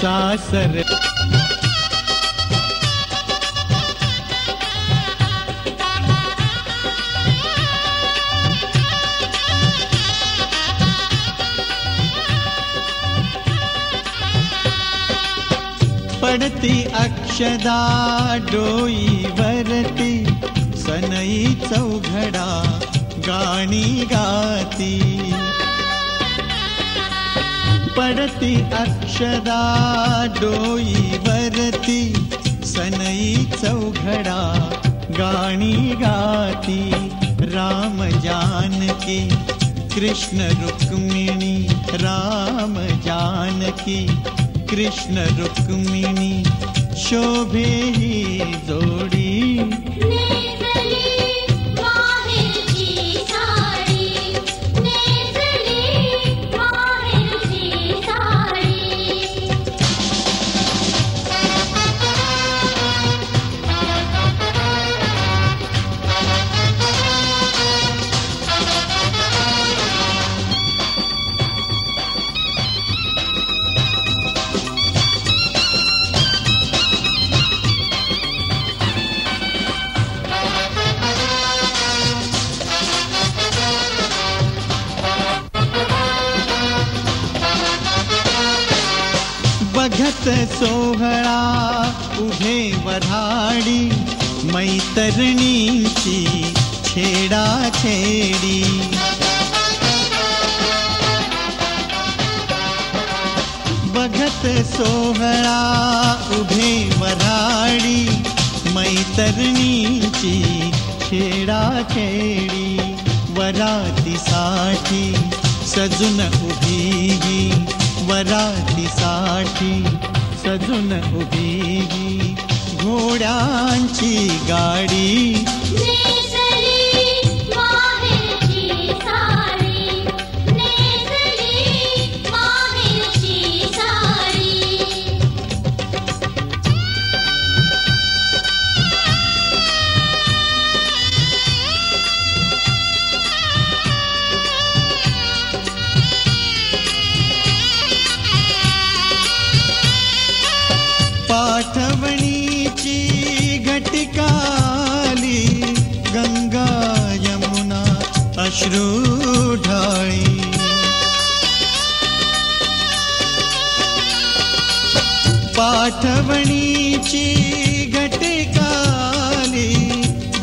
सासर। पडती अक्षदा डोई वरती सनई चौघडा गाणी गाती पडती अक्षदा डोई वरती सनई चौघडा गाणी गाती राम जानकी कृष्ण रुक्मिणी राम जानकी कृष्ण रुक्मिणी शोभे ही जोडी बघत सोहळा उभे वराडी मैतरणीची छेडा छेडी। बघत सोहळा उभे वराडी मैतरणीची छेडा छेडी। वरातीसाठी सजून उभी वराची साठी सजून उभी घोड्यांची गाडी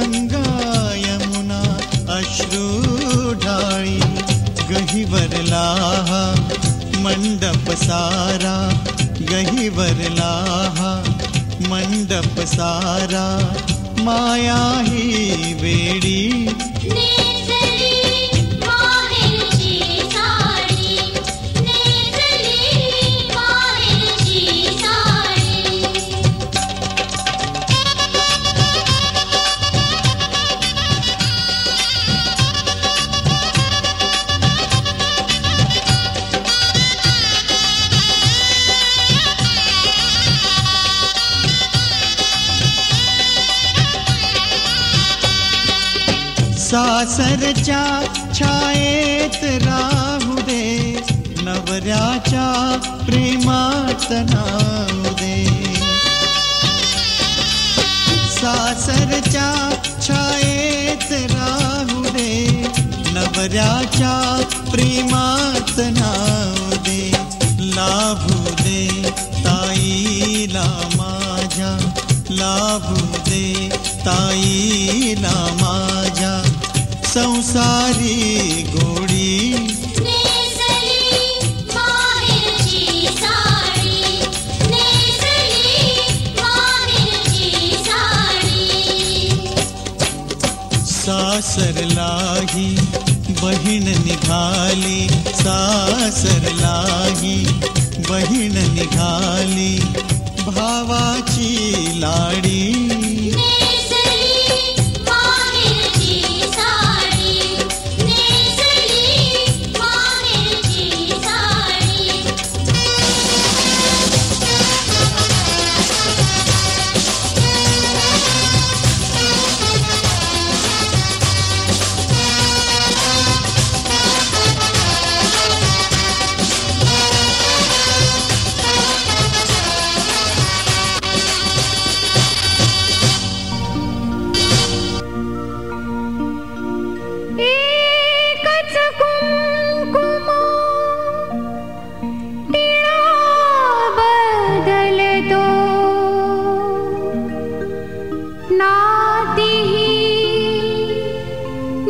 गंगा यमुना अश्रू ढाळी गहिवरला मंडप सारा गहिवरला मंडप सारा माया ही वेडी सासरच्या छायेत राहू दे नवऱ्याच्या प्रेमात नाहू दे. सासरच्या छायेत राहू दे नवऱ्याच्या प्रेमात नाहू दे. लाभू दे ताईला माझ्या लाभू दे ताईला माझ्या संसारी गोडी. नेसली माहेरची साडी. नेसली माहेरची साडी. सासरलाही बहीण निघाली. सासरलाही बहीण निघाली. भावाची लाडी.